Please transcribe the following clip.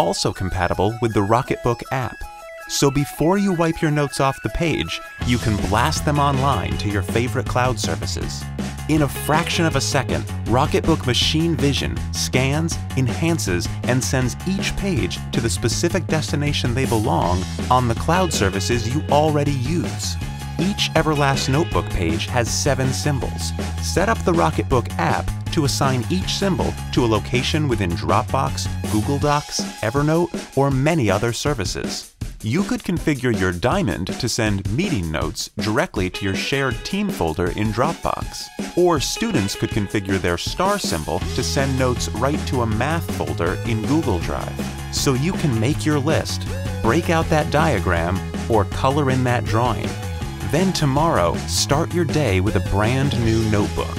also compatible with the Rocketbook app. So before you wipe your notes off the page, you can blast them online to your favorite cloud services. In a fraction of a second, Rocketbook Machine Vision scans, enhances, and sends each page to the specific destination they belong on the cloud services you already use. Each Everlast Notebook page has seven symbols. Set up the Rocketbook app to assign each symbol to a location within Dropbox, Google Docs, Evernote, or many other services. You could configure your Diamond to send meeting notes directly to your shared team folder in Dropbox. Or students could configure their star symbol to send notes right to a math folder in Google Drive. So you can make your list, break out that diagram, or color in that drawing. Then tomorrow, start your day with a brand new notebook.